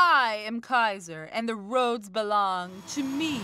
I am Kaiser, and the roads belong to me.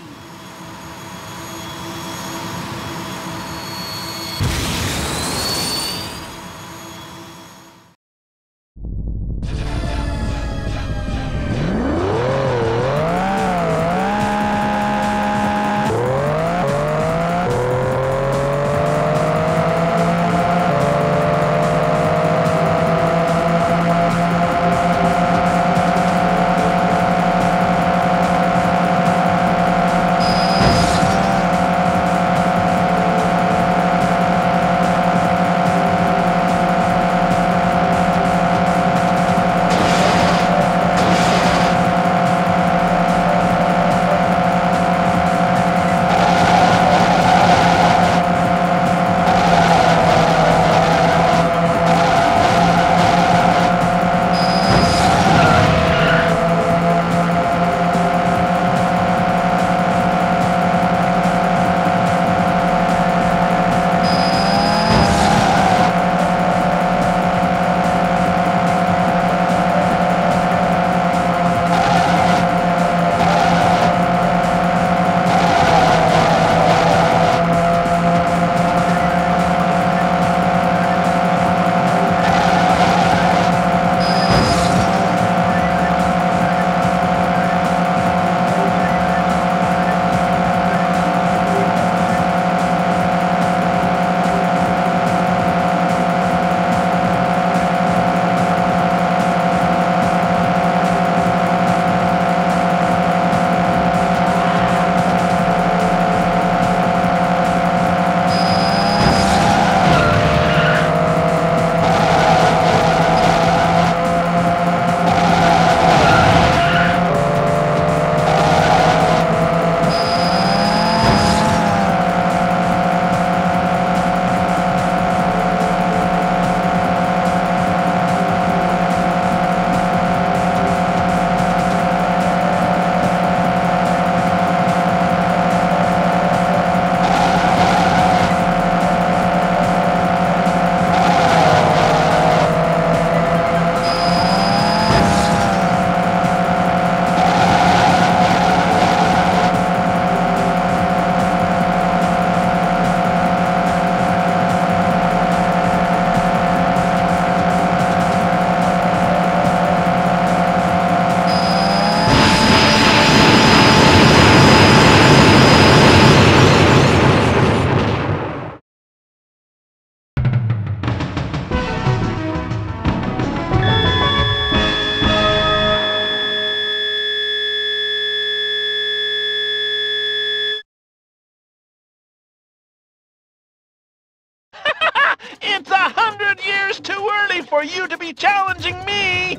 For you to be challenging me!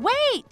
Wait!